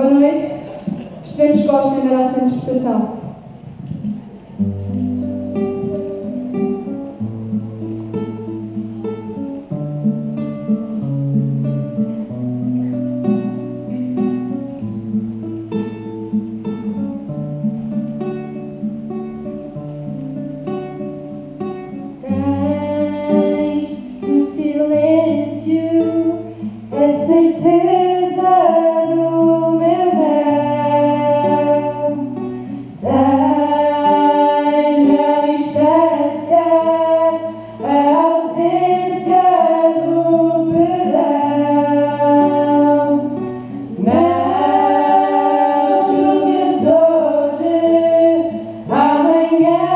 Boa noite. Esperemos que gostem da nossa interpretação. yeah.